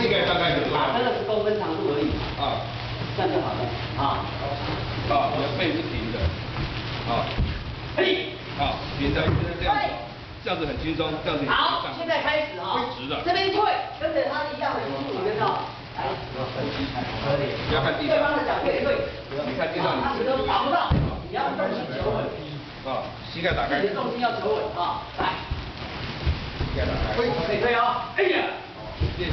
膝盖大概是啊，这个十公分长度而已，啊。这样就好了。啊。啊，你的背是平的，啊。嘿，啊，平的，就是这样这样子很轻松，这样子你好上，现在开始啊，会直的。这边退，跟着他一样的速度，有没有？来，不要看地上，对方的脚可以退，你看地上他你只能防不到，你要重心求稳，啊，膝盖打开，你的重心要求稳啊，来，盖打开，